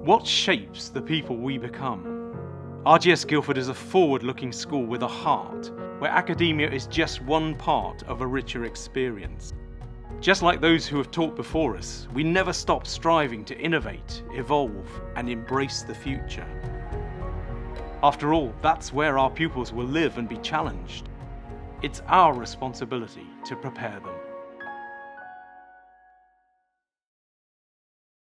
What shapes the people we become? RGS Guildford is a forward looking school with a heart, where academia is just one part of a richer experience. Just like those who have taught before us, we never stop striving to innovate, evolve, and embrace the future. After all, that's where our pupils will live and be challenged. It's our responsibility to prepare them.